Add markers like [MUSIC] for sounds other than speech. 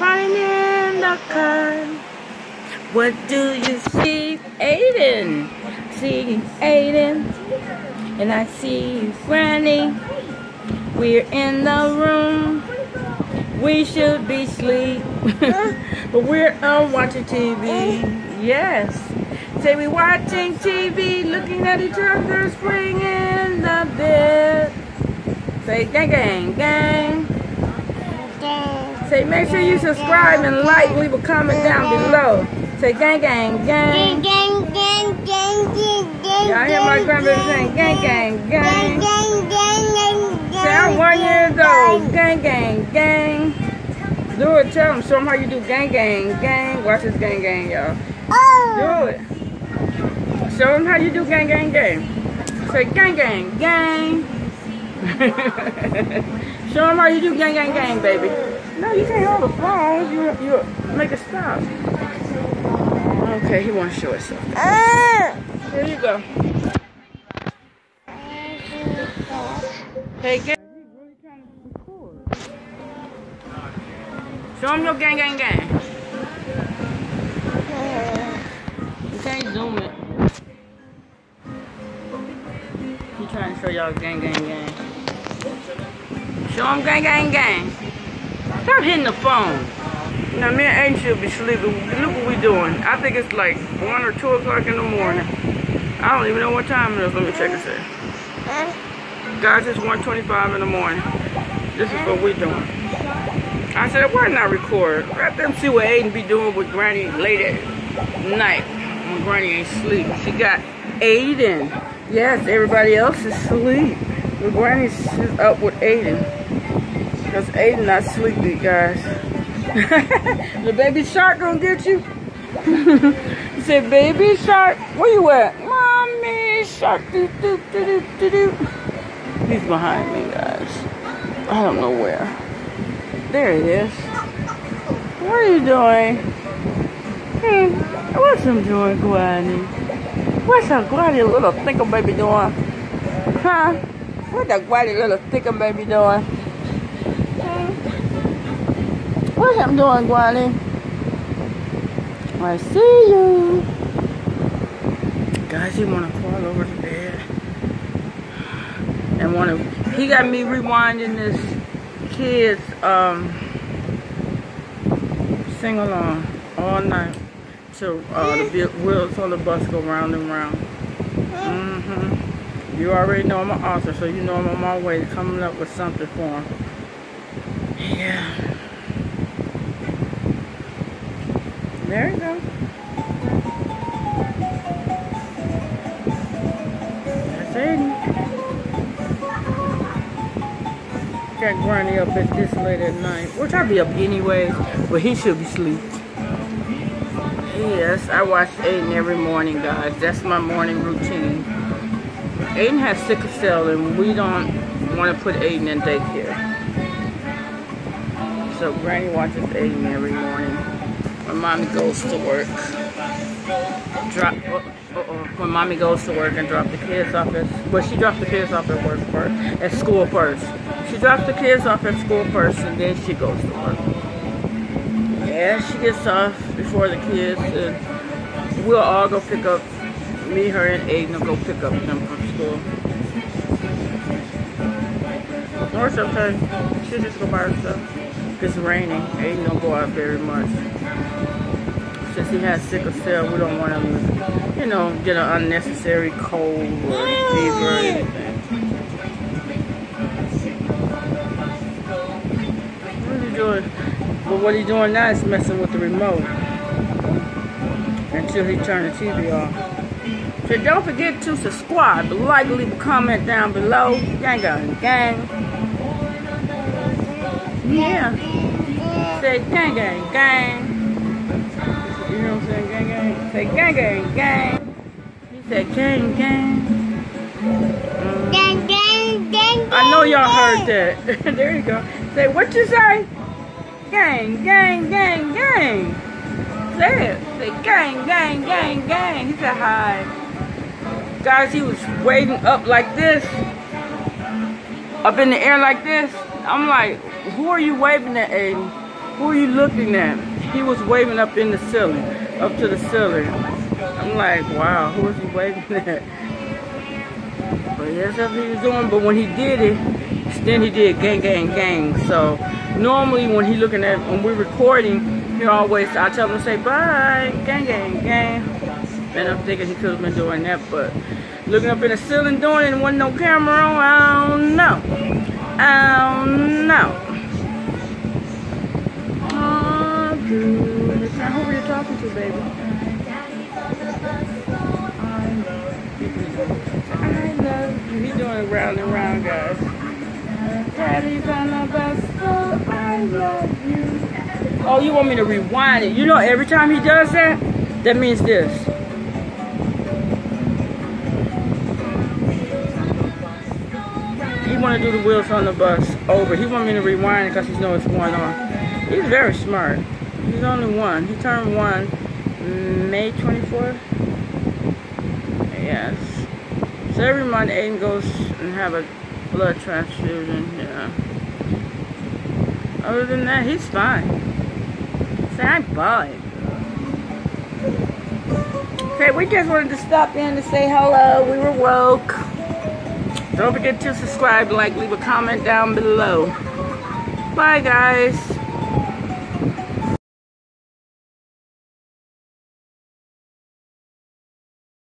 riding in the car. What do you see, Aiden? See Aiden, and I see Granny. We're in the room. We should be asleep, [LAUGHS] but we're on watching TV. Yes. Say we watching TV, looking at each other, spring in the bed. Say gang, gang gang gang. Say make sure you subscribe and like, leave a comment down below. Say gang gang gang. gang gang gang gang gang Y'all hear my grandbaby saying gang gang gang. Say I'm one years old. Gang gang gang. Do it. Tell them. Show them how you do gang gang gang. Watch this gang gang, y'all. Do it. Show them how you do gang gang gang. Say gang gang gang. Show them how you do gang gang gang, baby. No, you can't hold the phone. You you make it stop. Okay, he wants to show himself. Ah! Here you go. Hey, gang. Show him your gang gang gang. You can't zoom it. He trying to show y'all gang gang gang. Show him gang gang gang. Stop hitting the phone. Now me and Aiden should be sleeping. Look what we doing. I think it's like one or two o'clock in the morning. I don't even know what time it is. Let me check and see. Guys, it's 1.25 in the morning. This is what we doing. I said, why not record? Let them see what Aiden be doing with Granny late at night when Granny ain't sleep. She got Aiden. Yes, everybody else is asleep. But Granny's up with Aiden. Because Aiden not sleepy, guys. [LAUGHS] the baby shark gonna get you? [LAUGHS] he said, baby shark, where you at? Mommy shark, doo doo doo doo doo doo. He's behind me, guys. I don't know where. There he is. What are you doing? Hmm, what's him doing, Granny? What's that Granny little thinker baby doing? Huh? What that Granny little thinker baby doing? What's him doing, Granny? I see you. Guys, he wanna crawl over the bed. And wanna he got me rewinding this kids um sing along all night till uh, the wheels on the bus go round and round. Mm-hmm. You already know I'm an author, so you know I'm on my way to coming up with something for him. Yeah. There you go. That's Aiden. Got Granny up at this late at night, which I'll be up anyways, but he should be asleep. Yes, I watch Aiden every morning, guys. That's my morning routine. Aiden has sickle cell, and we don't want to put Aiden in daycare. So Granny watches Aiden every morning when mommy goes to work. Drop uh, uh, uh, when mommy goes to work and drop the kids off at well she drops the kids off at work first at school first. She drops the kids off at school first and then she goes to work. Yeah, she gets off before the kids and we'll all go pick up me, her and Aiden will go pick up them from school. Or it's okay. She'll just go by herself. It's raining, Aiden don't go out very much since he has sickle cell, we don't want him to, you know, get an unnecessary cold or fever or anything. What are you doing? But what he's doing now is messing with the remote until he turn the TV off. So don't forget to subscribe, like, leave a comment down below. Gang, gang, gang. Yeah. Say gang, gang, gang. You know what I'm saying? Gang, gang. Say gang, gang, gang. He said gang, gang. Mm. Gang, gang, gang, I know y'all heard that. [LAUGHS] there you go. Say what you say? Gang, gang, gang, gang. Say it. Say gang, gang, gang, gang. He said hi. Guys, he was waving up like this. Up in the air like this. I'm like, who are you waving at, Aiden? Who are you looking at? He was waving up in the ceiling, up to the ceiling. I'm like, wow, who is he waving [LAUGHS] at? But that's what he was doing. But when he did it, then he did gang, gang, gang. So normally when he looking at, when we're recording, he always, I tell him to say bye, gang, gang, gang. And I'm thinking he could have been doing that, but looking up in the ceiling doing it and wasn't no camera on, I don't know. I don't know. Who are you talking to, baby? I love you. He's doing round and round, guys. Daddy's on the bus, so I love you. Oh, you want me to rewind it? You know, every time he does that, that means this. He want to do the wheels on the bus over. He want me to rewind it because he knows it's going on. He's very smart. He's only one. He turned one May 24th. Yes. So every month Aiden goes and have a blood transfusion. Yeah. Other than that, he's fine. Hi bye. Okay, we just wanted to stop in to say hello. We were woke. Don't forget to subscribe, like, leave a comment down below. Bye, guys.